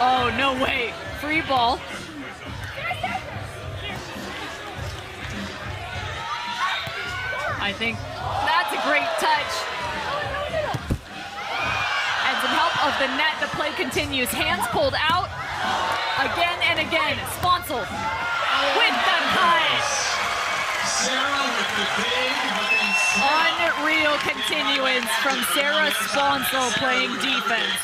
Oh, no way. Free ball. I think that's a great touch. And some help of the net. The play continues. Hands pulled out again and again. Sponcil with the cut. Sarah with the big Unreal continuance from Sarah Sponcil playing defense.